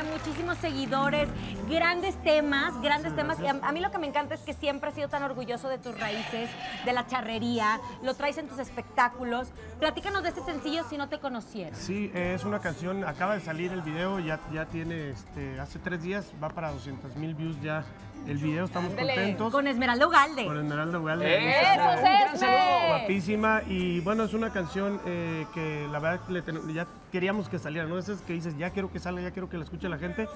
enorme, muchísimos seguidores, grandes temas, grandes temas. Y a, a mí lo que me encanta es que siempre has sido tan orgulloso de tus raíces, de la charrería, lo traes en tus espectáculos. Platícanos de este sencillo si no te conociera. Sí, es una canción, acaba de salir el video, ya, ya tiene, este, hace tres días, va para 200 mil views ya el video, estamos contentos. Con Esmeralda Ugalde. Con Esmeralda Ugalde. ¡Eso, Cesme! Guapísima y bueno, es una canción eh, que la verdad le ten- ya queríamos que saliera, ¿no? Esas que dices, ya quiero que salga, ya quiero que la escuche la gente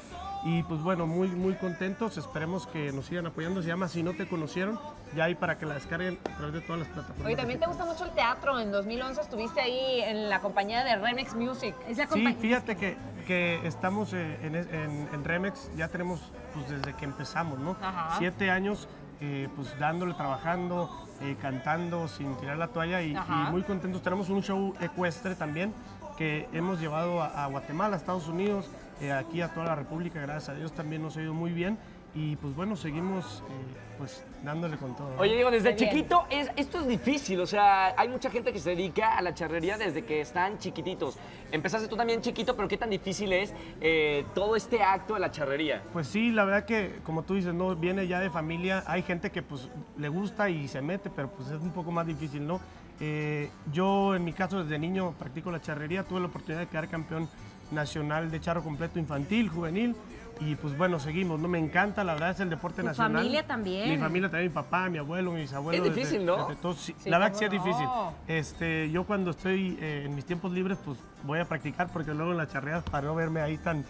y pues bueno, muy muy contentos, esperemos que nos sigan apoyando, se llama Si no te conocieron, ya ahí para que la descarguen a través de todas las plataformas. Oye, también te gusta mucho el teatro. En 2011 estuviste ahí en la compañía de Remix Music. Es la Sí, fíjate que, que estamos eh, en, en- en Remex, ya tenemos pues desde que empezamos, ¿no? Ajá. Siete años eh, pues dándole, trabajando, eh, cantando sin tirar la toalla y muy contentos. Tenemos un show ecuestre también que hemos llevado a, a Guatemala, a Estados Unidos, eh, aquí a toda la República, gracias a Dios también nos ha ido muy bien y pues bueno, seguimos eh, pues dándole con todo. ¿no? Oye, digo, desde bien. chiquito es, esto es difícil, o sea, hay mucha gente que se dedica a la charrería desde que están chiquititos. Empezaste tú también chiquito, pero ¿qué tan difícil es eh, todo este acto de la charrería? Pues sí, la verdad que como tú dices, no viene ya de familia, hay gente que pues le gusta y se mete, pero pues es un poco más difícil, ¿no? Eh, yo en mi caso desde niño practico la charrería, tuve la oportunidad de quedar campeón nacional de charro completo infantil, juvenil y pues bueno, seguimos, ¿no? Me encanta, la verdad es el deporte Tu nacional. familia también. Mi familia también, mi papá, mi abuelo, mis abuelos. Es difícil, ¿no? desde todos, sí, Sí, la verdad que sí es difícil. no. Este, yo cuando estoy eh, en mis tiempos libres, pues voy a practicar porque luego en las charreas para no verme ahí tan,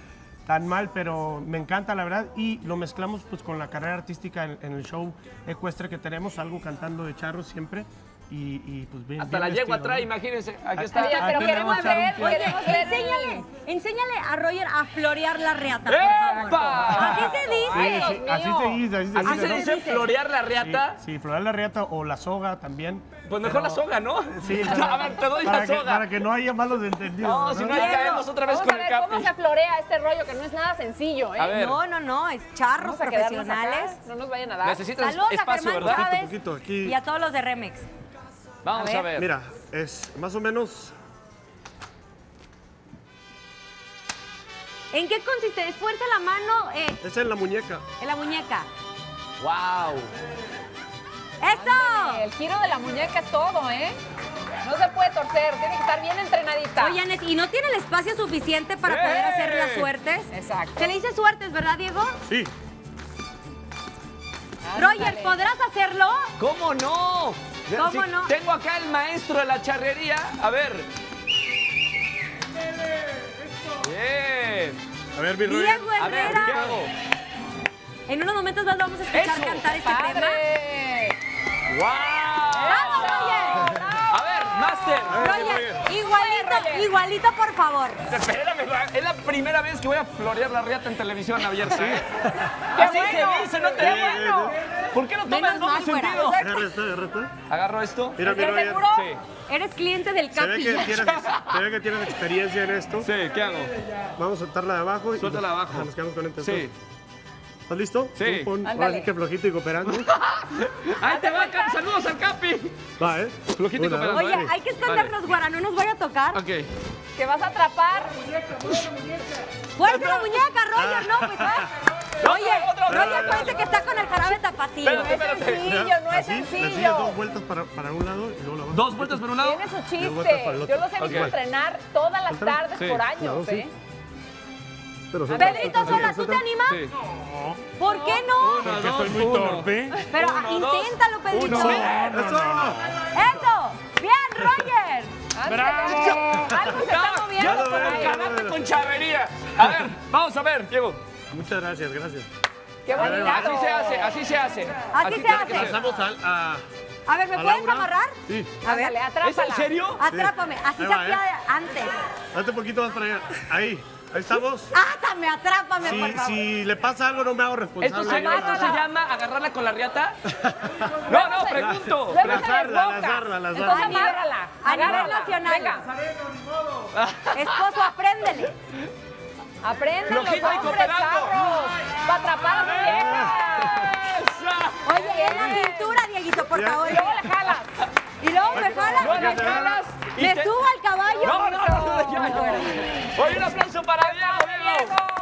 tan mal, pero me encanta la verdad y lo mezclamos pues con la carrera artística en, en el show ecuestre que tenemos, algo cantando de charro siempre y, y, pues bien. Hasta bien la yegua trae, ¿no? imagínense. Aquí Ah, está. Oye, Ah, pero queremos ver, queremos ver. Enséñale, enséñale a Roger a florear la reata, por favor. ¡Epa! Así se dice. Sí, Dios sí, así se dice, así se Así dice. se ¿no? dice florear la reata. Sí, sí, florear la reata o la soga también. Pues mejor la Pero- soga, ¿no? Sí, a ver, te doy para la que, soga. Para que no haya malos entendidos. No, si no, ahí caemos otra vez Vamos con a el ver cómo capi. se florea este rollo, que no es nada sencillo, ¿eh? A ver. No, no, no, es charros profesionales. no nos vayan a dar. Necesitas espacio, ¿verdad? Y a todos los de Remex. Vamos A a ver. Mira, es más o menos ¿En qué consiste? Es fuerte la mano eh, es en la muñeca. en la muñeca. ¡Wow! ¡Esto! El giro de la muñeca es todo, ¿eh? No se puede torcer, tiene que estar bien entrenadita. Oye, Anet, ¿y no tiene el espacio suficiente para poder ¡Eh! hacer las suertes? Exacto. Se le dice suertes, ¿verdad, Diego? Sí. Ándale. Roger, ¿podrás hacerlo? ¿Cómo no? ¿Cómo Sí, no? Tengo acá el maestro de la charrería. A ver. Bien. A ver, mi A ver, Herrera. ¿qué hago? En unos momentos más vamos a escuchar Eso. cantar este tema. ¡Padre! ¡Wow! ¡Vamos, Roger! A ver, Master. Roger, igualito, por favor. Espérame, es la primera vez que voy a florear la riata en televisión abierta. ¿eh? Así bueno! se dice, no te ¡Qué bueno. ¿Por qué no tomas Menos el doble sentido? Agarra esto, agarra esto. Agarro esto. Mira, mi ¿Estás Roger. seguro? Sí. Eres cliente del Se ve, Capi. que tienes, se ve que tienes experiencia en esto. Sí, ¿qué hago? Vamos a soltarla de abajo. y Suéltala nos- abajo. Nos quedamos con esto. Sí. ¿Estás listo? Sí. Tú pon, Ándale. ahora sí que flojito y cooperando. ¡Ahí te va, Capi! ¡Saludos al Capi! Va, ¿eh? Flojito y Una, cooperando. Oye, Dale. hay que escondernos, güera, no nos vaya a tocar. Ok. Que vas a atrapar. ¡Fuerte la muñeca, Roger! No, pues. Oye, otra, otra. Roger parece que está con el jarabe tapatío. Espérate, No es espérate. sencillo, no es Así, la sigues sencillo. dos vueltas para, para un lado y luego la. ¿Dos vueltas por un lado? Tiene su Dos vueltas para el chiste. otro. Yo los he visto Ok. entrenar todas las tardes Sí. por años. ¿eh? Pero Pedrito Sola, ¿tú te animas? Sí. ¿Por qué no? Uno, Porque dos, soy muy uno. torpe. Pero Uno, inténtalo, Pedrito. uno. ¡Eso! ¡Eso! ¡Bien, Roger! ¡Bravo! Algo se está moviendo por ahí. karate con charrería. A ver, vamos a ver, Diego. Muchas gracias, gracias. ¡Qué bonito! Así se hace, así se hace. Así se hace. Pasamos al, a, A ver, ¿me a puedes amarrar? Sí. A ver, Ándale, atrápala. ¿Es en serio? atrápame. Así se va, hacía ¿eh? antes. Date un poquito más para allá. Ahí, ahí estamos. ¡Átame, atrápame, por Si, favor! si le pasa algo, no me hago responsable. ¿Esto se, yo. esto se llama agarrarla con la riata? No, no, pregunto. Luego Lazarla, lazarla, lazarla. Entonces amárrala. Agárrala. nacional. Venga, Esposo, apréndele. aprendan los hombres. Para atrapar a su vieja. Oye, en la cintura, Dieguito, por favor. Y luego le jalas. Y luego me No jala. le jalas y ¿Me subo al caballo? No, no, no, Hoy un aplauso para Diego.